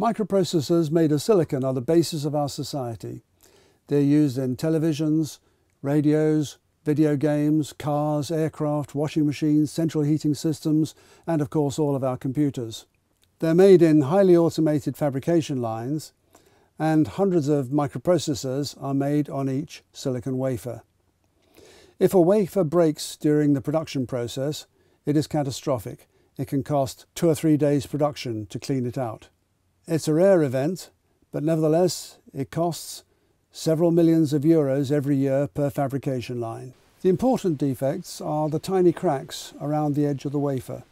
Microprocessors made of silicon are the basis of our society. They're used in televisions, radios, video games, cars, aircraft, washing machines, central heating systems, and of course all of our computers. They're made in highly automated fabrication lines and hundreds of microprocessors are made on each silicon wafer. If a wafer breaks during the production process, it is catastrophic. It can cost two or three days production to clean it out. It's a rare event, but nevertheless it costs several millions of euros every year per fabrication line. The important defects are the tiny cracks around the edge of the wafer.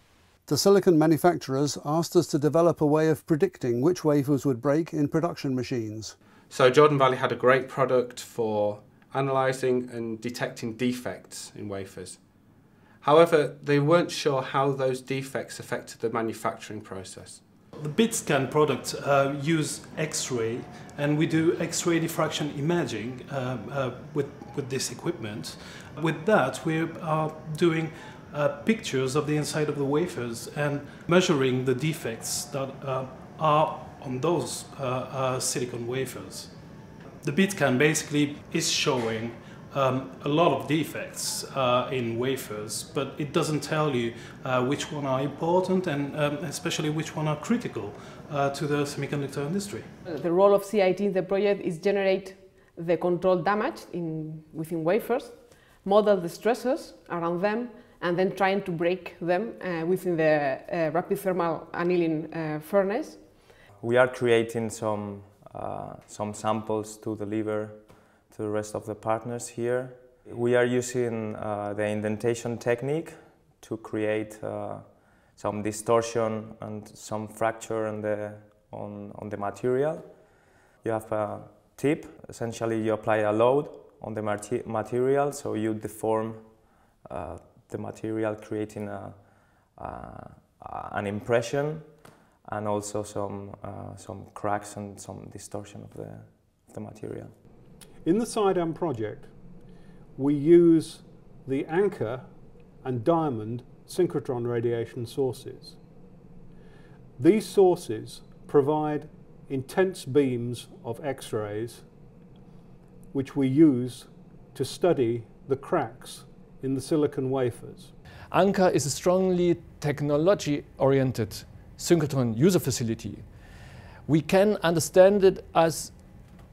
The silicon manufacturers asked us to develop a way of predicting which wafers would break in production machines. So Jordan Valley had a great product for analysing and detecting defects in wafers. However, they weren't sure how those defects affected the manufacturing process. The BedeScan products uh, use X-ray and we do X-ray diffraction imaging uh, uh, with, with this equipment. With that we are doing uh, pictures of the inside of the wafers and measuring the defects that uh, are on those uh silicon wafers. The BedeScan basically is showing um, a lot of defects uh, in wafers, but it doesn't tell you uh, which one are important and um, especially which one are critical to the semiconductor industry. The role of CEIT in the project is generate the control damage in, within wafers, model the stresses around them, and then trying to break them uh, within the uh, rapid thermal annealing uh, furnace. We are creating some, uh, some samples to deliver to the rest of the partners here. We are using uh, the indentation technique to create uh, some distortion and some fracture on the, on, on the material. You have a tip, essentially you apply a load on the material, so you deform the material creating a, an impression and also some, uh, some cracks and some distortion of the, of the material. In the SIDAM project, we use the ANKA and Diamond synchrotron radiation sources. These sources provide intense beams of X-rays which we use to study the cracks in the silicon wafers. ANKA is a strongly technology-oriented synchrotron user facility. We can understand it as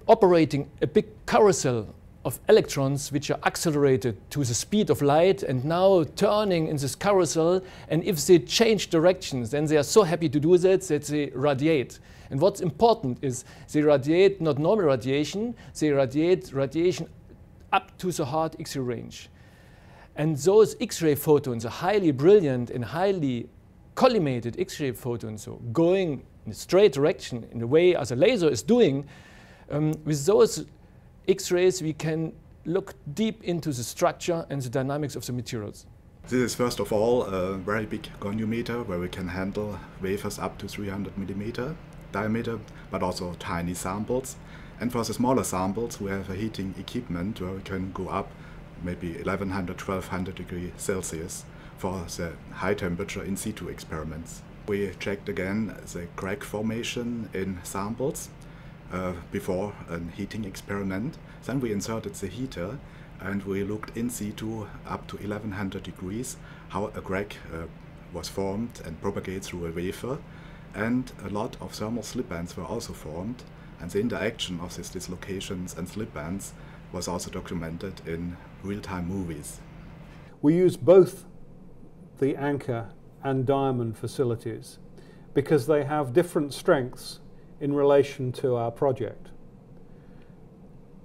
operating a big carousel of electrons which are accelerated to the speed of light and now turning in this carousel and if they change directions then they are so happy to do that that they radiate. And what's important is they radiate not normal radiation, they radiate radiation up to the hard X-ray range. And those X-ray photons are highly brilliant and highly collimated X-ray photons, so going in a straight direction in the way as a laser is doing, um, with those X-rays we can look deep into the structure and the dynamics of the materials. This is first of all a very big goniometer where we can handle wafers up to 300 millimeter diameter, but also tiny samples. And for the smaller samples, we have a heating equipment where we can go up maybe 1100, 1200 degrees Celsius for the high temperature in situ experiments. We checked again the crack formation in samples uh, before a heating experiment. Then we inserted the heater and we looked in situ up to 1100 degrees how a crack uh, was formed and propagated through a wafer. And a lot of thermal slip bands were also formed and the interaction of these dislocations and slip bands was also documented in real-time movies. We use both the ANKA and Diamond facilities because they have different strengths in relation to our project.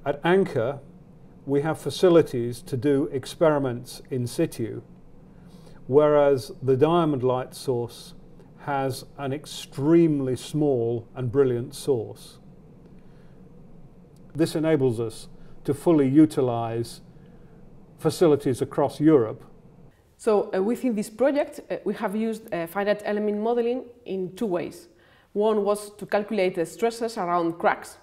At ANKA, we have facilities to do experiments in situ, whereas the diamond light source has an extremely small and brilliant source. This enables us to fully utilize facilities across Europe. So uh, within this project, uh, we have used uh, finite element modeling in two ways. One was to calculate the stresses around cracks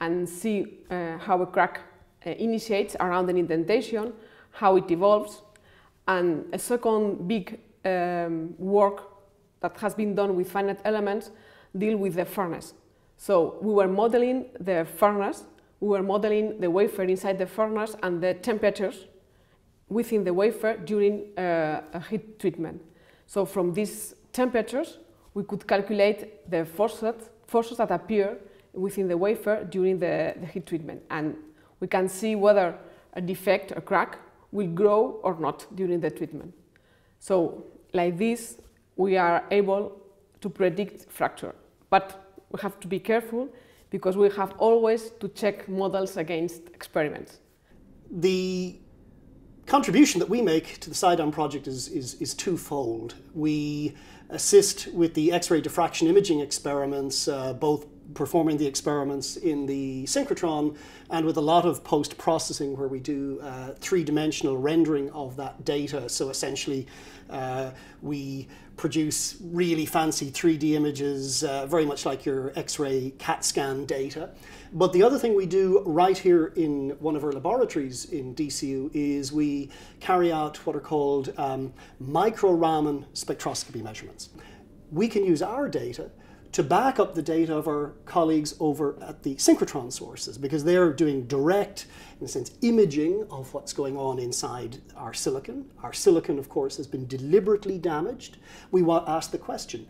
and see uh, how a crack uh, initiates around an indentation, how it evolves. And a second big um, work that has been done with finite elements deal with the furnace. So we were modeling the furnace, we were modeling the wafer inside the furnace and the temperatures within the wafer during uh, a heat treatment. So from these temperatures, we could calculate the forces, forces that appear within the wafer during the, the heat treatment. And we can see whether a defect, a crack, will grow or not during the treatment. So like this, we are able to predict fracture. But we have to be careful because we have always to check models against experiments. The contribution that we make to the SIDAM project is, is, is twofold. We assist with the X-ray diffraction imaging experiments, uh, both performing the experiments in the synchrotron and with a lot of post-processing where we do uh, three-dimensional rendering of that data. So essentially uh, we produce really fancy 3D images, uh, very much like your X-ray CAT scan data. But the other thing we do right here in one of our laboratories in DCU is we carry out what are called um, micro Raman spectroscopy measurements. We can use our data to back up the data of our colleagues over at the synchrotron sources because they're doing direct, in a sense, imaging of what's going on inside our silicon. Our silicon, of course, has been deliberately damaged. We want ask the question,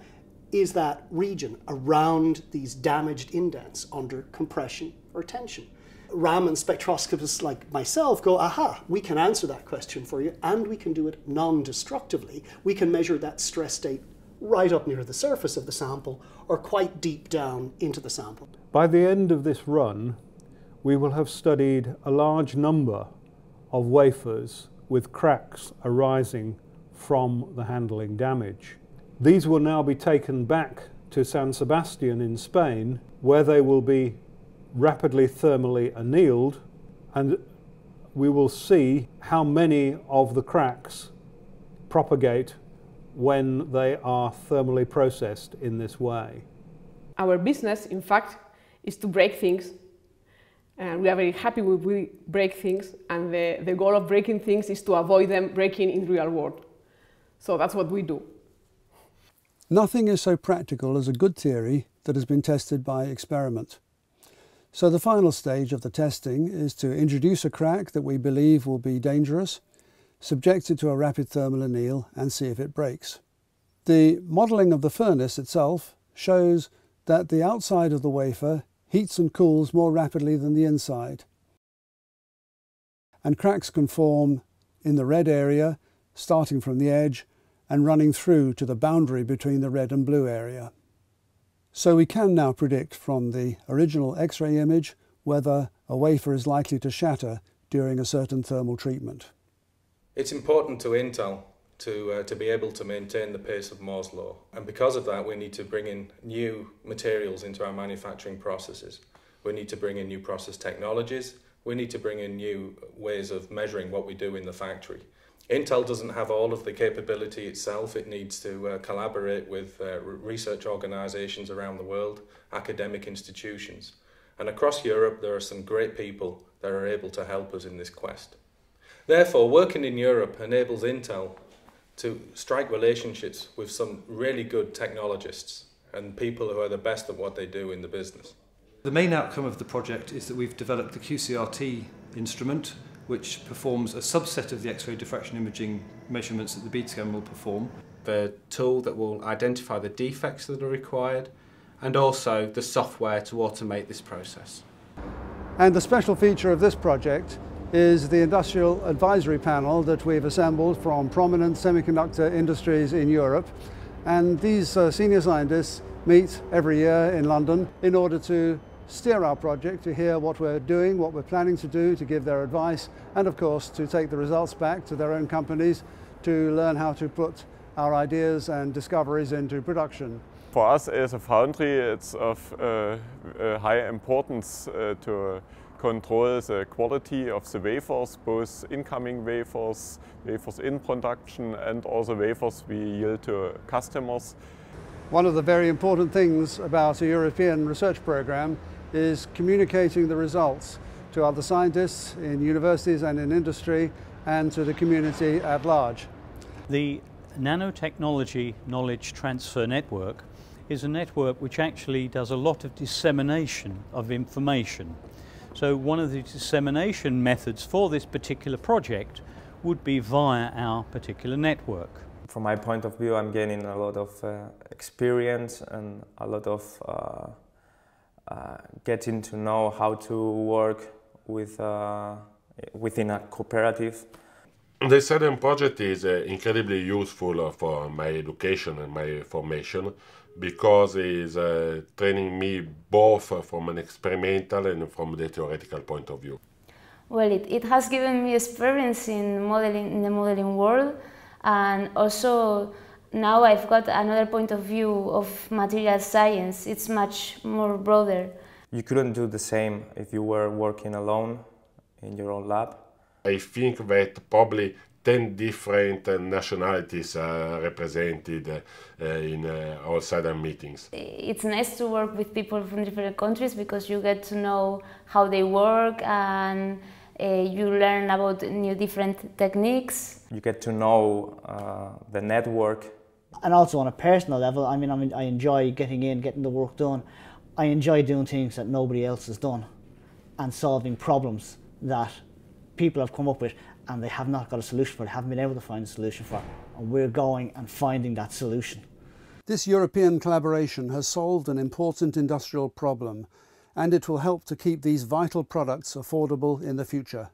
is that region around these damaged indents under compression or tension? Raman spectroscopists like myself go, aha, we can answer that question for you and we can do it non-destructively. We can measure that stress state right up near the surface of the sample or quite deep down into the sample. By the end of this run, we will have studied a large number of wafers with cracks arising from the handling damage. These will now be taken back to San Sebastian in Spain, where they will be rapidly thermally annealed, and we will see how many of the cracks propagate when they are thermally processed in this way. Our business, in fact, is to break things. And we are very happy when we break things, and the, the goal of breaking things is to avoid them breaking in real world. So that's what we do. Nothing is so practical as a good theory that has been tested by experiment. So the final stage of the testing is to introduce a crack that we believe will be dangerous subject it to a rapid thermal anneal and see if it breaks. The modelling of the furnace itself shows that the outside of the wafer heats and cools more rapidly than the inside. And cracks can form in the red area, starting from the edge and running through to the boundary between the red and blue area. So we can now predict from the original X-ray image whether a wafer is likely to shatter during a certain thermal treatment. It's important to Intel to, uh, to be able to maintain the pace of Moore's law. And because of that, we need to bring in new materials into our manufacturing processes. We need to bring in new process technologies. We need to bring in new ways of measuring what we do in the factory. Intel doesn't have all of the capability itself. It needs to uh, collaborate with uh, research organizations around the world, academic institutions. And across Europe, there are some great people that are able to help us in this quest. Therefore, working in Europe enables Intel to strike relationships with some really good technologists and people who are the best at what they do in the business. The main outcome of the project is that we've developed the QCRT instrument, which performs a subset of the X-ray diffraction imaging measurements that the BedeScan will perform. The tool that will identify the defects that are required, and also the software to automate this process. And the special feature of this project is the industrial advisory panel that we've assembled from prominent semiconductor industries in Europe. And these uh, senior scientists meet every year in London in order to steer our project, to hear what we're doing, what we're planning to do, to give their advice, and of course to take the results back to their own companies to learn how to put our ideas and discoveries into production. For us as a foundry, it's of uh, uh, high importance uh, to control the quality of the wafers, both incoming wafers, wafers in production and also wafers we yield to customers. One of the very important things about a European research program is communicating the results to other scientists in universities and in industry and to the community at large. The Nanotechnology Knowledge Transfer Network is a network which actually does a lot of dissemination of information. So one of the dissemination methods for this particular project would be via our particular network. From my point of view, I'm gaining a lot of uh, experience and a lot of uh, uh, getting to know how to work with uh, within a cooperative. The SIDAM project is uh, incredibly useful for my education and my formation because it is uh, training me both from an experimental and from the theoretical point of view. Well, it, it has given me experience in modeling in the modeling world, and also now I've got another point of view of material science. It's much more broader. You couldn't do the same if you were working alone in your own lab. I think that probably 10 different nationalities are represented uh, in uh, all SIDAM meetings. It's nice to work with people from different countries because you get to know how they work and uh, you learn about new different techniques. You get to know uh, the network. And also on a personal level, I mean, I mean, I enjoy getting in, getting the work done. I enjoy doing things that nobody else has done and solving problems that people have come up with and they have not got a solution for, they haven't been able to find a solution for. it. And we're going and finding that solution. This European collaboration has solved an important industrial problem and it will help to keep these vital products affordable in the future.